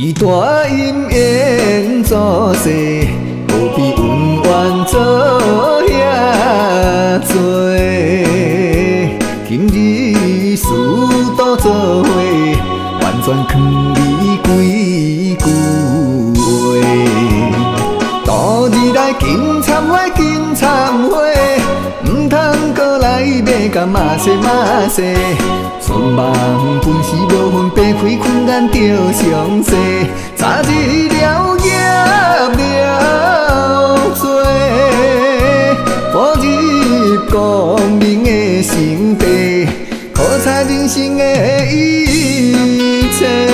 期待姻缘作祟，何必恩怨做遐多？今日事都做伙，完全藏甲骂西嘛西。春梦本是无分白开，困眼着相思，早知了业了做，步入光明的圣地，考察人生的一切。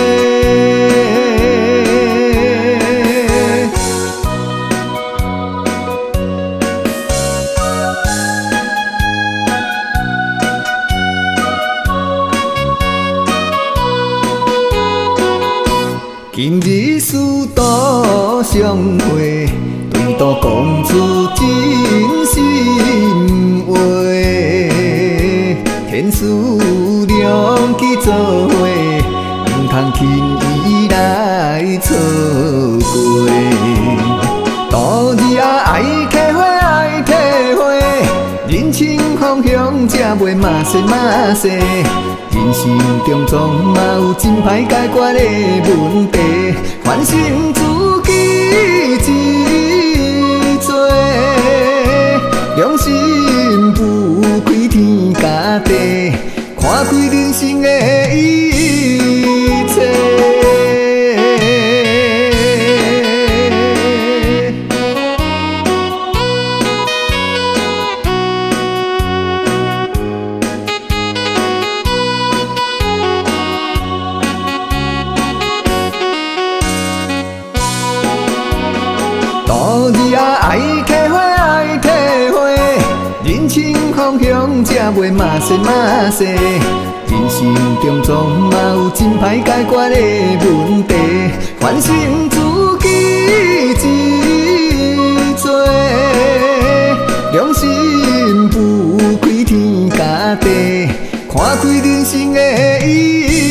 今日师徒相会，对赌讲出真心话。天赐良机做才袂骂西骂西。人生中总嘛有真歹解决的问题，反省自己一撮，良心不开天甲地，看开人生的爱体会，爱体会，人生方向才袂马西马西。人生中总嘛有真歹解决的问题，反省自己真多，良心不开天甲地，看开人生的意。